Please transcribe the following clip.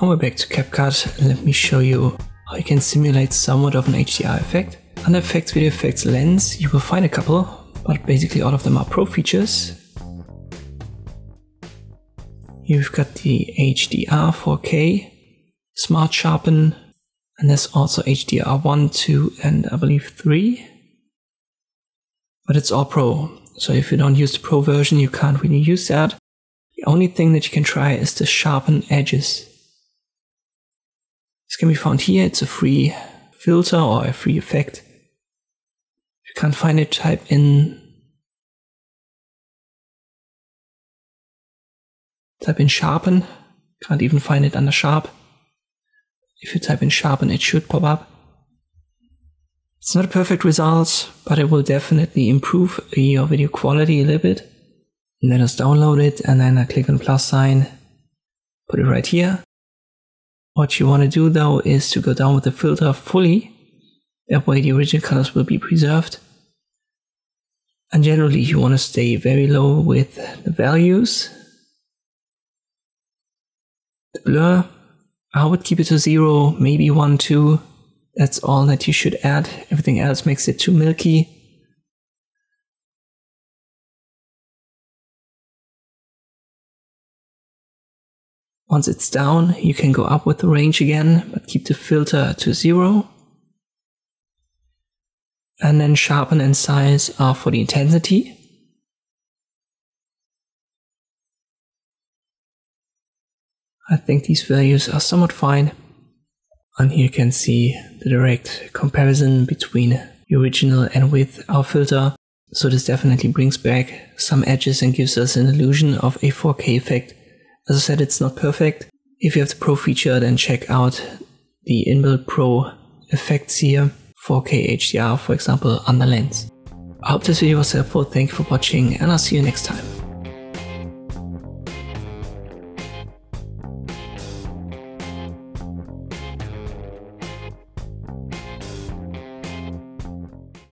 And we're back to CapCut. Let me show you how you can simulate somewhat of an HDR effect. Under Effects, Video Effects, Lens, you will find a couple, but basically all of them are Pro features. You've got the HDR 4K, Smart Sharpen, and there's also HDR 1, 2, and I believe 3. But it's all Pro, so if you don't use the Pro version, you can't really use that. The only thing that you can try is to sharpen edges. Can be found here. It's a free filter or a free effect. If you can't find it, type in type in sharpen. Can't even find it under sharp. If you type in sharpen, it should pop up. It's not a perfect result, but it will definitely improve your video quality a little bit. Let us download it and then I click on plus sign, put it right here. What you want to do though is to go down with the filter fully. That way the original colors will be preserved. And generally you want to stay very low with the values. The blur, I would keep it to zero, maybe one, two. That's all that you should add. Everything else makes it too milky. Once it's down, you can go up with the range again, but keep the filter to zero. And then sharpen and size are for the intensity. I think these values are somewhat fine. And here you can see the direct comparison between the original and with our filter. So this definitely brings back some edges and gives us an illusion of a 4K effect as I said, it's not perfect. If you have the Pro feature, then check out the inbuilt Pro effects here, 4K HDR, for example, on the lens. I hope this video was helpful, thank you for watching, and I'll see you next time.